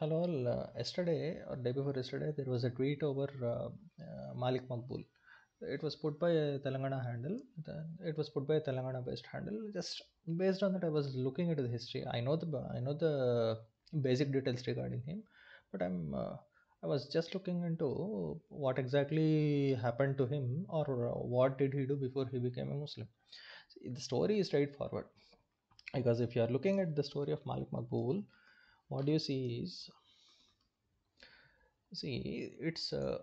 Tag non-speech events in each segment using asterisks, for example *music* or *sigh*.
Hello, all. Uh, yesterday or day before yesterday, there was a tweet over uh, uh, Malik Maqbul. It was put by a Telangana handle. It was put by a Telangana-based handle. Just based on that, I was looking into the history. I know the I know the basic details regarding him, but I'm uh, I was just looking into what exactly happened to him or uh, what did he do before he became a Muslim. See, the story is straightforward because if you are looking at the story of Malik Maqbul, what you see is see it's uh,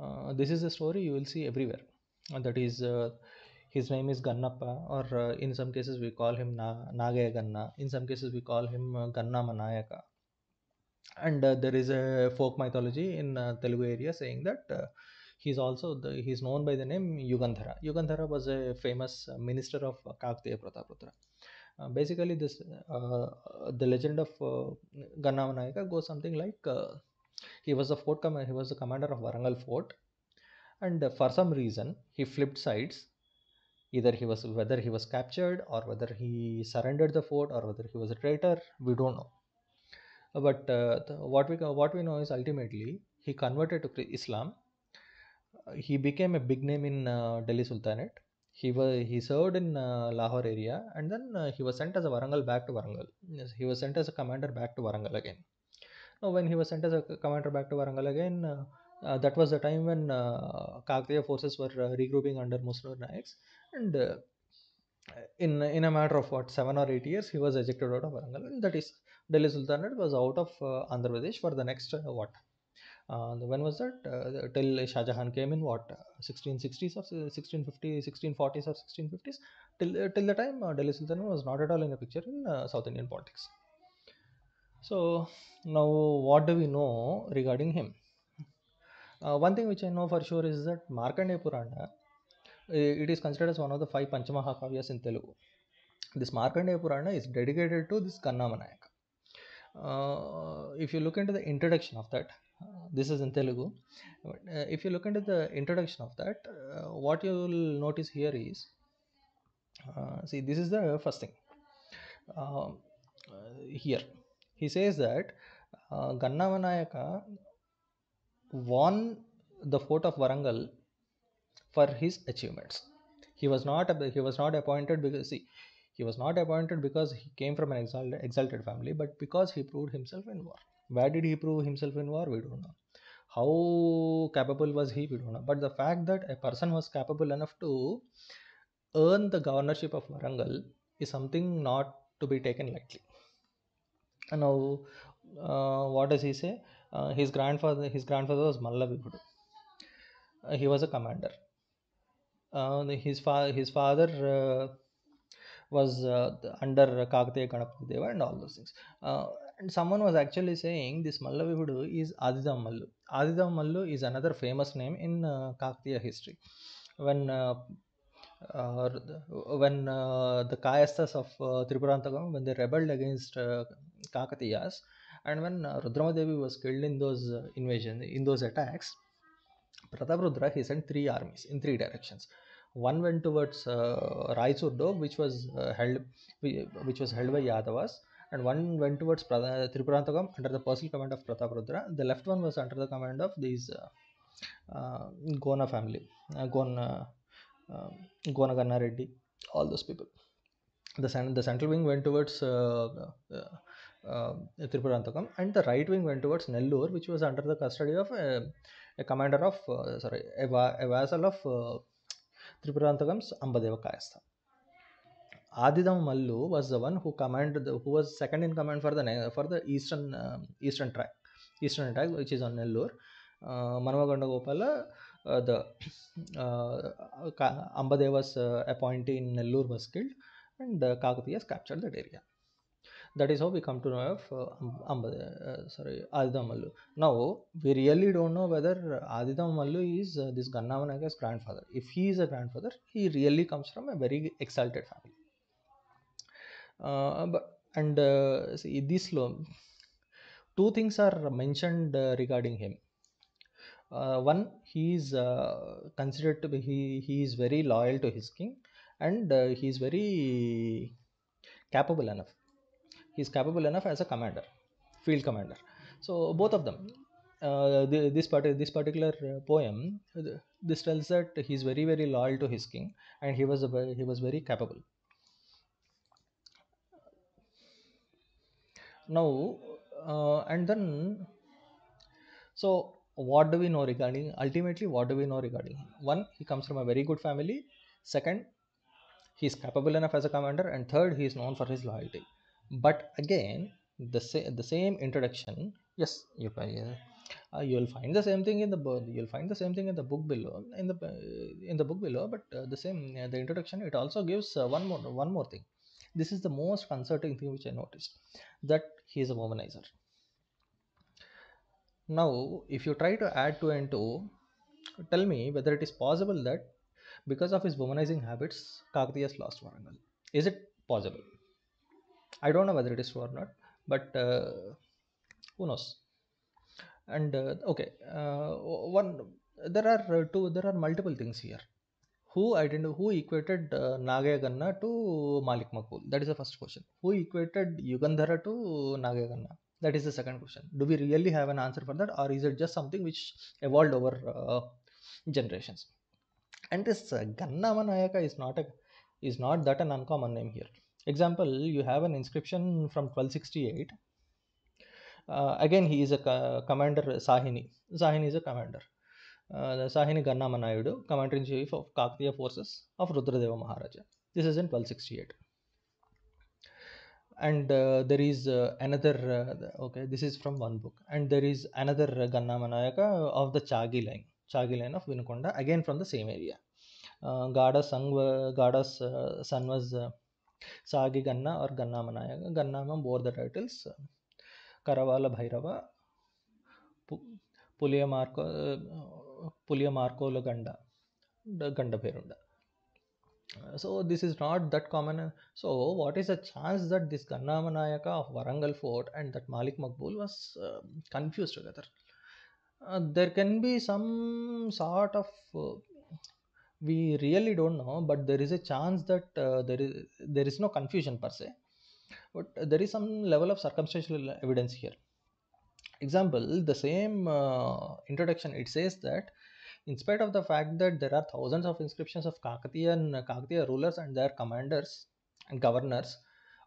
uh, this is a story you will see everywhere. And that is uh, his name is gannappa or uh, in some cases we call him Na- nagaya ganna. In some cases we call him uh, Gannama Nayaka. And uh, there is a folk mythology in uh, telugu area saying that uh, he's also the, he's known by the name yugandhara yugandhara was a famous minister of kakatiya prataparudra uh, basically this uh, the legend of uh, Gannama Nayaka goes something like uh, he was the fort com- he was the commander of Warangal fort. And uh, for some reason he flipped sides. Either he was whether he was captured or whether he surrendered the fort or whether he was a traitor we don't know. Uh, but uh, the, what we what we know is ultimately he converted to islam. Uh, he became a big name in uh, delhi sultanate he was he served in uh, lahore area and then uh, he was sent as a warangal back to warangal yes, he was sent as a commander back to warangal again now, when he was sent as a commander back to Warangal again, uh, uh, that was the time when uh, forces were uh, regrouping under Muslim Naiks, and uh, in in a matter of what seven or eight years, he was ejected out of Warangal, and that is Delhi Sultanate was out of Andhra Pradesh for the next what? When was that? Uh, till Shah Jahan came in what? Uh, 1660s or 1650, 1640s or 1650s. Till uh, till the time, uh, Delhi Sultanate was not at all in the picture in South Indian politics. So now, what do we know regarding him? Uh, one thing which I know for sure is that Markandeya Purana, it is considered as one of the five Panchamahakavyas in Telugu. This Markandeya Purana is dedicated to this Gannama Nayaka. Uh, if you look into the introduction of that, this is in Telugu. Uh, if you look into the introduction of that, uh, what you will notice here is, uh, see, this is the first thing. Um, here, he says that uh, Gannama Nayaka won the fort of Warangal for his achievements. He was not he was not appointed because see he was not appointed because he came from an exalted, exalted family, but because he proved himself in war. Where did he prove himself in war? We don't know. How capable was he? We don't know. But the fact that a person was capable enough to earn the governorship of Warangal is something not to be taken lightly. And now, uh, what does he say? Uh, his grandfather, his grandfather was Malla Vibhudu. Uh, he was a commander. Uh, his fa- his father uh, was uh, under Kakatiya Ganapati Deva and all those things. Uh, and someone was actually saying this Malla Vibhudu is Adidam Mallu. Adidam Mallu is another famous name in uh, Kakatiya history. When uh, uh, the- when uh, the Kayasthas of uh, Tripurantakam, when they rebelled against uh, Kakatiyas, and when uh, Rudramadevi was killed in those uh, invasion, in those attacks, Prataprudra he sent three armies in three directions. One went towards uh, Raichur which was uh, held, which was held by Yadavas, and one went towards Prada- Tripurantakam under the personal command of Prataprudra. The left one was under the command of these uh, uh, Gona family, uh, Gona, uh, Gona Ganna Reddy, all those people. The, the central wing went towards uh, uh, uh, Tripurantakam, and the right wing went towards Nellore, which was under the custody of a, commander of, sorry, a, a vassal of Tripurantakam's Ambadeva Kayastha. Adidam Mallu was the one who commanded, the, who was second in command for the ne- for the eastern uh, eastern track, eastern track, which is on Nellore. Uh, Manavagonda Gopala, uh, the uh, Ambadeva's uh, appointee in Nellore was killed, and uh, Kakatiyas captured that area. That is how we come to know of uh, Am- uh, sorry, Adidam Mallu. Now, we really don't know whether Adidam Mallu is uh, this Gannama Nayaka's grandfather. If he is a grandfather, he really comes from a very exalted family. Uh, but, and uh, see, this law, two things are mentioned uh, regarding him. Uh, one, he is uh, considered to be, he, he is very loyal to his king and he is very capable enough he's capable enough as a commander field commander. So both of them. Uh, this part this particular uh, poem this tells that he's very very loyal to his king and he was a, he was very capable. Now uh, and then so what do we know regarding ultimately what do we know regarding one he comes from a very good family. Second he's capable enough as a commander. And third he is known for his loyalty but again the sa- the same introduction yes you uh, you'll find the same thing in the book you'll find the same thing in the book below in the uh, in the book below but uh, the same uh, the introduction it also gives uh, one more one more thing. This is the most concerning thing which i noticed that he is a womanizer. Now if you try to add two and two tell me whether it is possible that because of his womanizing habits kakatiyas lost warangal is it possible i don't know whether it is true or not but uh, who knows and uh, okay uh, one there are two there are multiple things here who identi- who equated uh, Nagaya Ganna to Malik Maqbul? That is the first question. Who equated Yugandhara to Nagaya Ganna? That is the second question. Do we really have an answer for that, or is it just something which evolved over uh, generations? And this uh, Gannama Nayaka is not a is not that an uncommon name here. Example, you have an inscription from 1268. Uh, again, he is a co- commander, Sahini. Sahini is a commander. Uh, the Sahini Gannama Nayudu, commander in chief of Kakatiya forces of Rudradeva Maharaja. This is in 1268. And uh, there is uh, another, uh, okay, this is from one book. And there is another Gannama Nayaka of the Chagi line, Chagi line of Vinukonda, again from the same area. Uh, Gada's son, wa- Gada's uh, son was uh, Sagi Ganna or Gannama Nayaka. Gannama bore the titles uh, Karavala Bhairava, Pu- Puliya Marco, uh, Puliya Marcola Ganda, the Ganda Bhairunda. Uh, So this is not that common. uh, So what is the chance that this Gannama Nayaka of Warangal Fort and that Malik Maqbul was uh, confused together? Uh, there can be some sort of uh, we really don't know, but there is a chance that uh, there is there is no confusion per se, but there is some level of circumstantial evidence here. Example, the same uh, introduction it says that in spite of the fact that there are thousands of inscriptions of Kakatiya Kakatiya rulers and their commanders and governors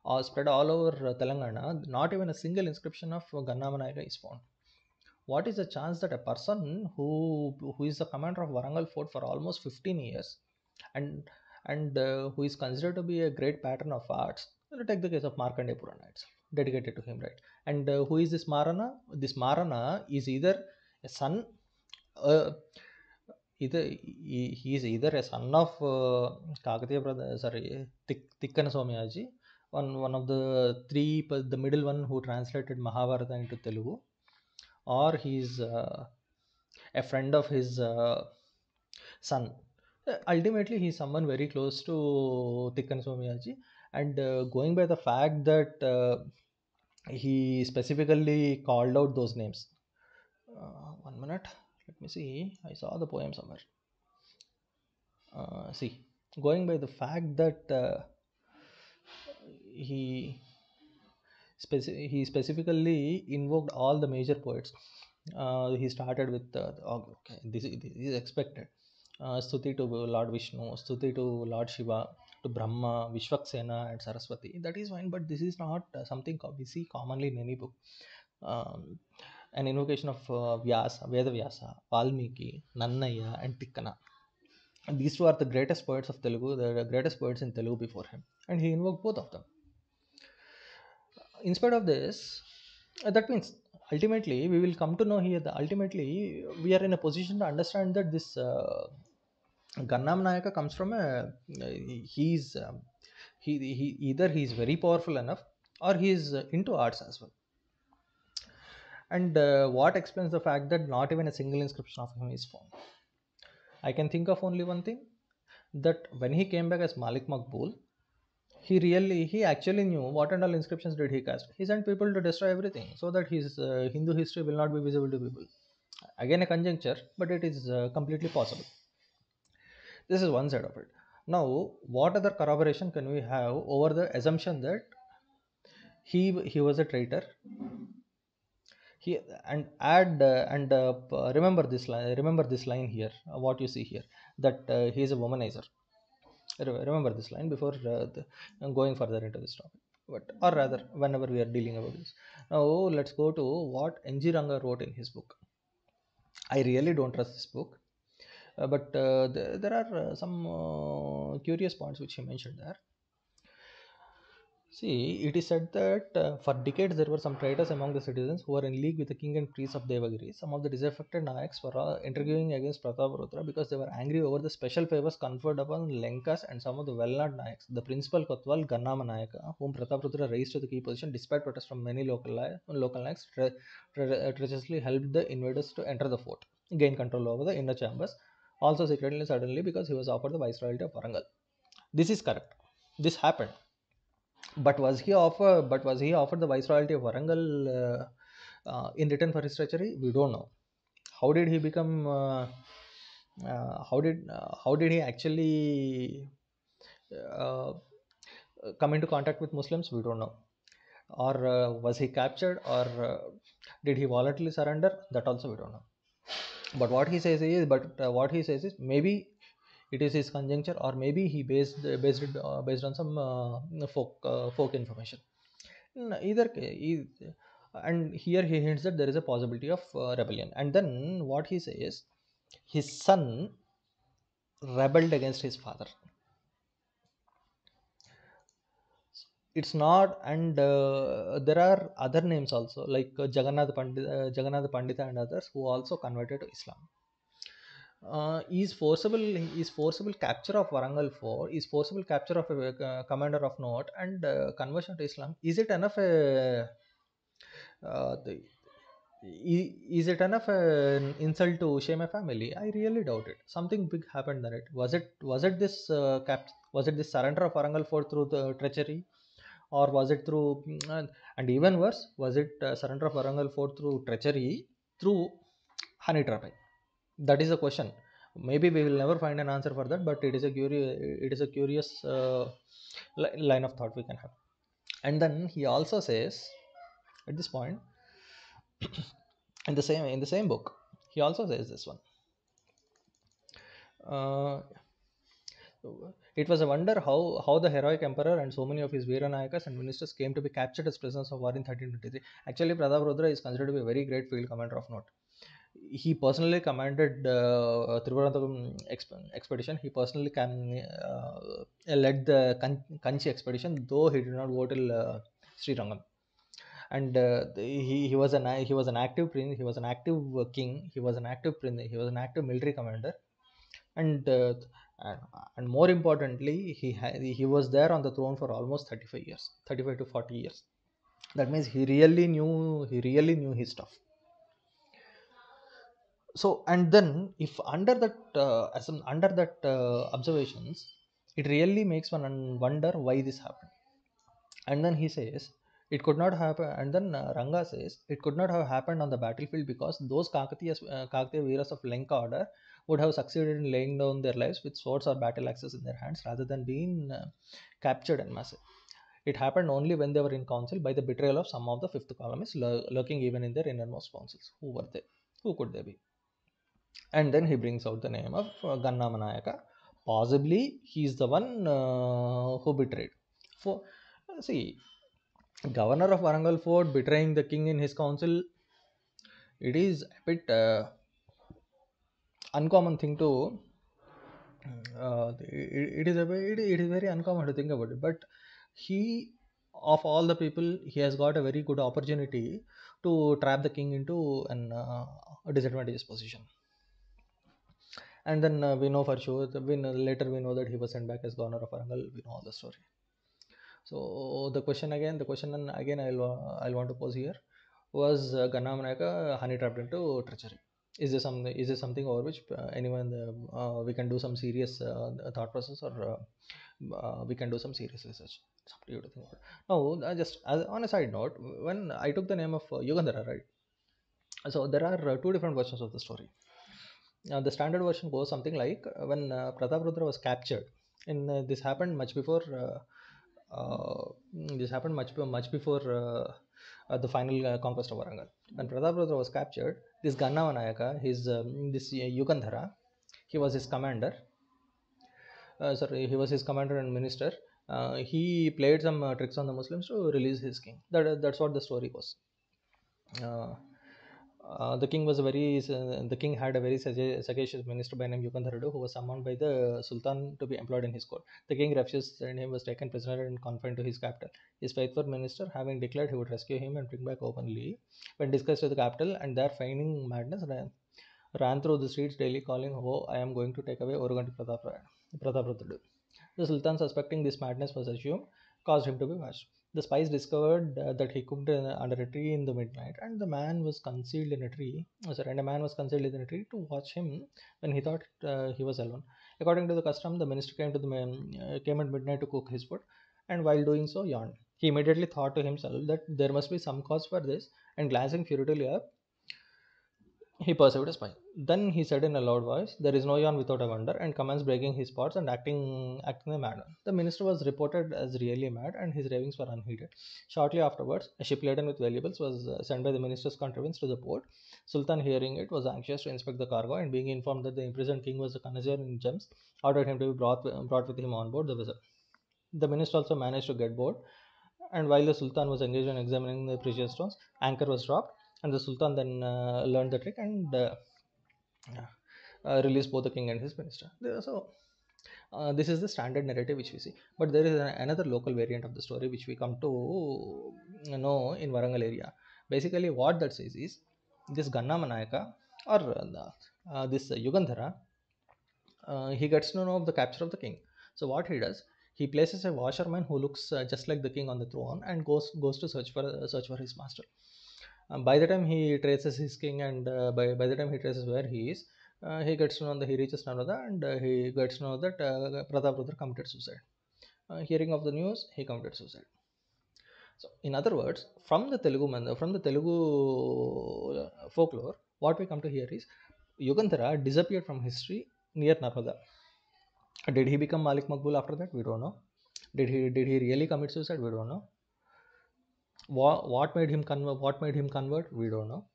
are spread all over Telangana, not even a single inscription of Gannama Nayaka is found. What is the chance that a person who who is the commander of Warangal fort for almost 15 years and and uh, who is considered to be a great pattern of arts, let take the case of Markandeya Purana itself, dedicated to him, right? And uh, who is this Marana? This Marana is either a son, uh, either he, he is either a son of uh, Kakatiya brother, sorry, Tik, Tikkana Somayaji, one one of the three, the middle one who translated Mahabharata into Telugu, or he's uh, a friend of his uh, son. Ultimately, he's someone very close to Tikkana Somayaji, and uh, going by the fact that uh, he specifically called out those names. Uh, one minute, let me see. I saw the poem somewhere. Uh, see, going by the fact that uh, he speci- he specifically invoked all the major poets. Uh, he started with uh, oh, okay, this, is- this is expected. Uh, Stuti to Lord Vishnu, Stuti to Lord Shiva, to Brahma, Vishwaksena, and Saraswati. That is fine, but this is not uh, something we see commonly in any book. Um, an invocation of uh, Vyasa, Veda Vyasa, Valmiki, Nannaya, and Tikkana. These two are the greatest poets of Telugu, the greatest poets in Telugu before him, and he invoked both of them. In spite of this, uh, that means ultimately we will come to know here that ultimately we are in a position to understand that this uh, Gannam Nayaka comes from a he's um, he, he either he's very powerful enough or he is uh, into arts as well. And uh, what explains the fact that not even a single inscription of him is found? I can think of only one thing that when he came back as Malik Maqbul, he really he actually knew what and all inscriptions did he cast. He sent people to destroy everything so that his uh, Hindu history will not be visible to people. Again, a conjecture but it is uh, completely possible. This is one side of it. Now, what other corroboration can we have over the assumption that he he was a traitor he and add uh, and uh, remember this line remember this line here what you see here that uh, he is a womanizer remember this line before uh, the, going further into this topic. But or rather whenever we are dealing about this. Now let's go to what ng ranga wrote in his book. I really don't trust this book. Uh, but uh, th- there are uh, some uh, curious points which he mentioned there See, it is said that uh, for decades there were some traitors among the citizens who were in league with the king and priests of Devagiri. Some of the disaffected Nayaks were uh, interviewing against Prataparudra because they were angry over the special favors conferred upon Lenkas and some of the well-known Nayaks. The principal Kotwal Gannama Nayaka, whom Prataparudra raised to the key position despite protests from many local, local Nayaks, tre- tre- treacherously helped the invaders to enter the fort, gain control over the inner chambers, also secretly suddenly because he was offered the viceroyalty of Warangal. This is correct. This happened but was he offer but was he offered the viceroyalty of Warangal uh, uh, in return for his treachery? We don't know. How did he become? Uh, uh, how did uh, how did he actually uh, come into contact with Muslims? We don't know. Or uh, was he captured? Or uh, did he voluntarily surrender? That also we don't know. But what he says is, but uh, what he says is maybe it is his conjecture or maybe he based based uh, based on some uh, folk uh, folk information. In either ca- e- and here he hints that there is a possibility of uh, rebellion. And then what he says, his son rebelled against his father. It's not, and uh, there are other names also like uh, Jagannath Pandit, uh, Jagannath Pandita and others who also converted to Islam. Uh, is forcible is forcible capture of Warangal fort is forcible capture of a uh, commander of note and uh, conversion to Islam is it enough uh, uh, the, is it enough an insult to shame a family? I really doubt it. Something big happened there. It was it was it this uh, cap was it this surrender of Warangal fort through the treachery? Or was it through and even worse was it uh, surrender of Warangal fort through treachery through honey trapping that is a question maybe we will never find an answer for that but it is a curious it is a curious uh, li- line of thought we can have and then he also says at this point *coughs* in the same in the same book he also says this one uh, it was a wonder how how the heroic emperor and so many of his Veeranayakas and ministers came to be captured as prisoners of war in 1323. Actually, Pratap is considered to be a very great field commander of note. He personally commanded uh, Trivandrum exp- expedition. He personally can, uh, led the Kan- Kanchi expedition, though he did not go till uh, Srirangam. And uh, he, he was an he was an active prince. He was an active king. He was an active prince. He was an active military commander and uh, and, and more importantly he ha- he was there on the throne for almost 35 years 35 to 40 years that means he really knew he really knew his stuff so and then if under that uh, as under that uh, observations it really makes one wonder why this happened. And then he says it could not happen and then uh, ranga says it could not have happened on the battlefield because those kakatiyas uh, kakatiya veeras of lenka order would have succeeded in laying down their lives with swords or battle axes in their hands rather than being uh, captured and massacred it happened only when they were in council by the betrayal of some of the fifth columnists lurking even in their innermost councils. Who were they? Who could they be and then he brings out the name of uh. Possibly he is the one uh, who betrayed. For see, governor of Warangal Fort betraying the king in his council. It is a bit uh, uncommon thing to. Uh, it, it is a very, it, it is very uncommon to think about it. But he, of all the people, he has got a very good opportunity to trap the king into an uh, a disadvantageous position and then uh, we know for sure we later we know that he was sent back as governor of Warangal. We know all the story. So the question again, the question again I'll uh, I'll want to pose here was uh, Gannama Nayaka honey trapped into treachery. Is there something? Is there something over which uh, anyone uh, we can do some serious uh, thought process or uh, uh, we can do some serious research? It's up to you to think about. No, uh, just as, on a side note, when I took the name of uh, Yugandhara, right? So there are uh, two different versions of the story. Uh, the standard version goes something like uh, when uh, Pratap Rudra was captured, and uh, this happened much before uh, uh, this happened much much before uh, the final conquest of Warangal. When Prataprudra was captured, this Gannama Nayaka, his um, this Yugandhara, he was his commander. Sorry, he was his commander and minister. He played some tricks on the Muslims to release his king. That that's what the story was. Uh, uh, the king was a very uh, the king had a very sagacious minister by name Yukandharadu who was summoned by the sultan to be employed in his court. The king refused and he was taken prisoner and confined to his capital. His faithful minister, having declared he would rescue him and bring back openly, when discussed to the capital and there feigning madness ran, ran through the streets daily calling, "Oh, I am going to take away Oruganti Pratap Pratapruthadu." The sultan, suspecting this madness was assumed, caused him to be washed. The spies discovered uh, that he cooked under a tree in the midnight, and the man was concealed in a tree. oh, sorry, and a man was concealed in a tree to watch him when he thought uh, he was alone. According to the custom, the minister came to the man, uh, came at midnight to cook his food, and while doing so, yawned. He immediately thought to himself that there must be some cause for this, and glancing furtively up, he perceived a spy. Then he said in a loud voice, There is no yawn without a wonder, and commenced breaking his pots and acting acting a madman. The minister was reported as really mad, and his ravings were unheeded. Shortly afterwards, a ship laden with valuables was uh, sent by the minister's contrivance to the port. Sultan, hearing it, was anxious to inspect the cargo, and being informed that the imprisoned king was a connoisseur in gems, ordered him to be brought, brought with him on board the vessel. The minister also managed to get board, and while the sultan was engaged in examining the precious stones, anchor was dropped, and the sultan then uh, learned the trick and uh, uh, released both the king and his minister. So, uh, this is the standard narrative which we see. But there is a- another local variant of the story which we come to know in Warangal area. Basically, what that says is this Gannama Nayaka or uh, uh, this Yugandhara, uh, he gets to know of the capture of the king. So, what he does, he places a washerman who looks uh, just like the king on the throne and goes goes to search for uh, search for his master. Um, by the time he traces his king and uh, by, by the time he traces where he is, uh, he gets to know that he reaches Narmada and uh, he gets to know that uh, Prataprudra committed suicide. Uh, hearing of the news, he committed suicide. So, in other words, from the Telugu from the Telugu uh, folklore, what we come to hear is Yugandhara disappeared from history near Narmada. Did he become Malik Maqbul after that? We don't know. Did he did he really commit suicide? We don't know. What, what made him convert? What made him convert? We don't know.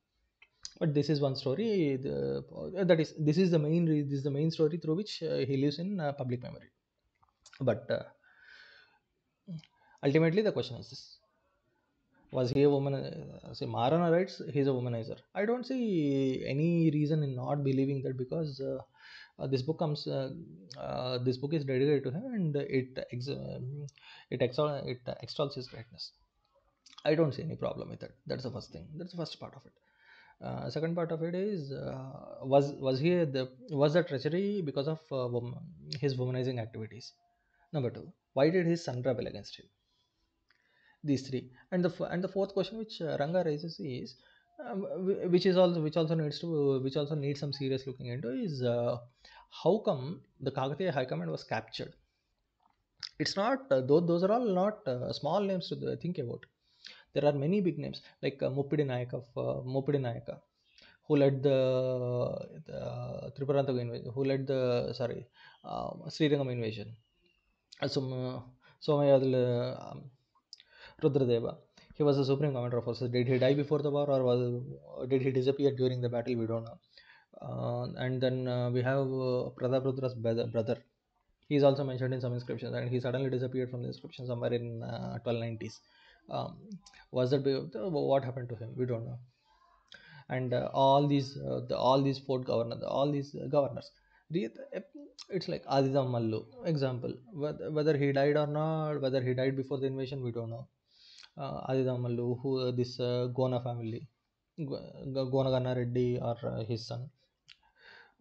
But this is one story. The, that is this is the main this is the main story through which uh, he lives in uh, public memory. But uh, ultimately, the question is this: Was he a woman? say see, Marana writes he's a womanizer. I don't see any reason in not believing that because uh, uh, this book comes, uh, uh, this book is dedicated to him, and it ex- um, it extol it extols his greatness. I don't see any problem with it. That's the first thing. That's the first part of it. Uh, second part of it is uh, was was he the was the treachery because of uh, his womanizing activities? Number two, why did his son rebel against him? These three, and the and the fourth question which uh, Ranga raises is, um, which is also which also needs to which also needs some serious looking into is uh, how come the Kakatiya High Command was captured? It's not uh, those those are all not uh, small names to think about there are many big names like uh, Muppidi Nayak of uh, Muppidi Nayaka, who led the, the invasion, who led the sorry uh, Srirangam invasion. Uh, Som, Somayadil um, Rudradeva. He was the supreme commander of forces. Did he die before the war, or was did he disappear during the battle? We don't know. Uh, and then uh, we have uh, Prataprudra's brother, brother. He is also mentioned in some inscriptions, and he suddenly disappeared from the inscription somewhere in uh, 1290s. Um, was that what happened to him? We don't know. And uh, all these, uh, the, all these fort governors, all these uh, governors, it's like Adidam Mallu. Example, whether, he died or not, whether he died before the invasion, we don't know. Uh, Adidam Mallu, who uh, this uh, Gona family, Go- Gona Ganna Reddy or uh, his son,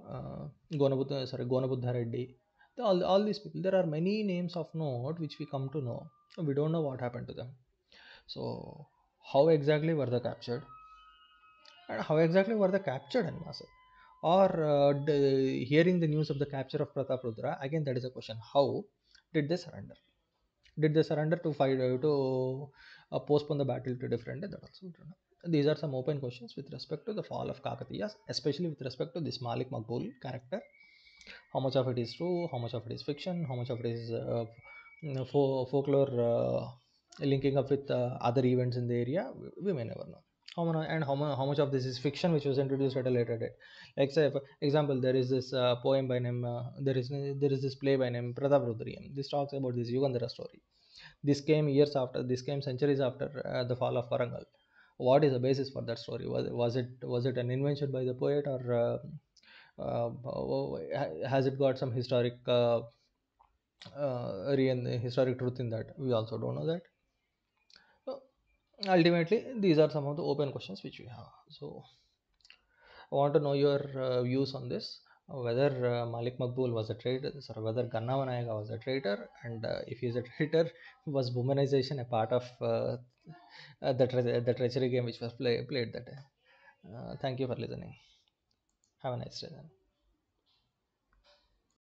uh, Gona Buddha, sorry, Gona Reddy. All, all these people, there are many names of note which we come to know. We don't know what happened to them. So, how exactly were they captured? And how exactly were they captured in Masa? Or uh, hearing the news of the capture of Prataprudra, again that is a question. How did they surrender? Did they surrender to fight uh, to uh, postpone the battle to different day? That also we. These are some open questions with respect to the fall of Kakatiyas, especially with respect to this Malik Maqbul character. How much of it is true? How much of it is fiction? How much of it is uh, fo- folklore uh, linking up with uh, other events in the area, we, we may never know. How much and how, how much of this is fiction, which was introduced at a later date. Like say, for example, there is this uh, poem by name, uh, there is there is this play by name Pratap Rudriyam. This talks about this Yugandhara story. This came years after, this came centuries after uh, the fall of Warangal. What is the basis for that story? Was, was it was it an invention by the poet or uh, uh, has it got some historic uh, historic truth in that? We also don't know that. Ultimately, these are some of the open questions which we have. So I want to know your uh, views on this. Whether uh, Malik Maqbul was a traitor, or whether Gannama Nayaka was a traitor, and uh, if he is a *laughs* traitor, was womanization a part of uh, uh, the, tre- the treachery game which was play- played that day? Uh, thank you for listening. Have a nice day then.